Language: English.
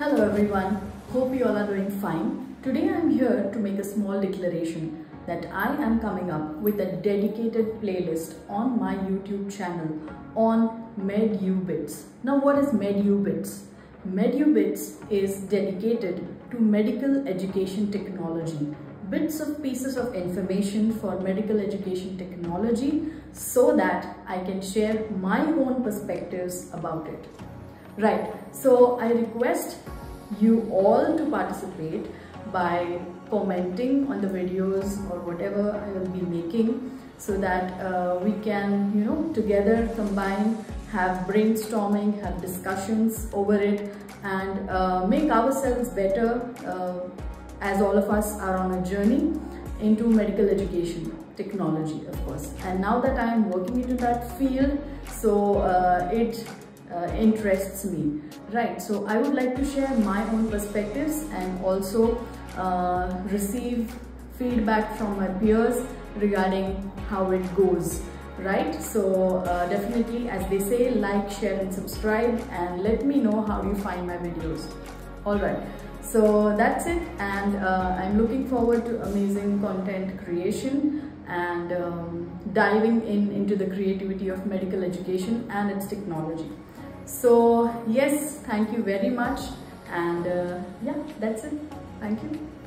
Hello everyone, hope you all are doing fine. Today I am here to make a small declaration that I am coming up with a dedicated playlist on my YouTube channel on MeduBits. Now what is MeduBits? MeduBits is dedicated to medical education technology. Bits of pieces of information for medical education technology so that I can share my own perspectives about it. Right, so I request you all to participate by commenting on the videos or whatever I will be making so that uh, we can, you know, together combine, have brainstorming, have discussions over it and uh, make ourselves better uh, as all of us are on a journey into medical education technology of course. And now that I am working into that field so uh, it uh, interests me. Right so i would like to share my own perspectives and also uh, receive feedback from my peers regarding how it goes. Right so uh, definitely as they say like share and subscribe and let me know how you find my videos. All right so that's it and uh, i'm looking forward to amazing content creation and um, diving in into the creativity of medical education and its technology so yes thank you very much. And uh, yeah that's it. Thank you